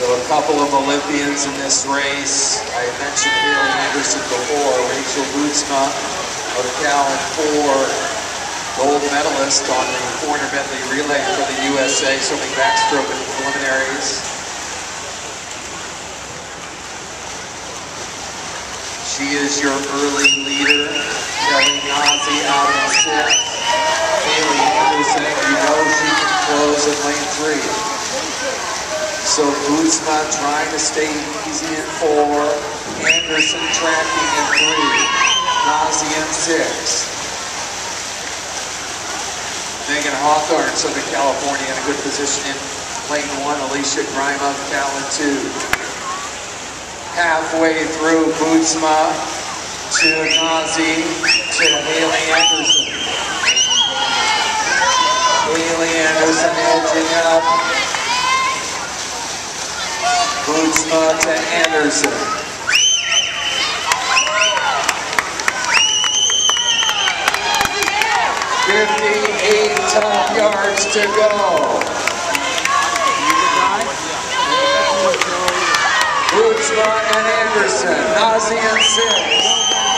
So a couple of Olympians in this race. I mentioned Haley Anderson before, Rachel Bootsma of Cal 4, gold medalist on the 400 medley relay for the USA, swimming backstroke in the preliminaries. She is your early leader, Kelly Naze out in sixth. Haley Anderson, you know she can close in lane three. So Bootsma trying to stay easy in four. Anderson tracking in three. Naze in six. Meghan Hawthorne, Southern California, in a good position in lane one. Alicia Grima, Cal in two. Halfway through, Bootsma to Naze to Haley Anderson. Haley Anderson edging up. Bootsma to Anderson. Fifty-eight top yards to go. Bootsma and Anderson, Naze and six.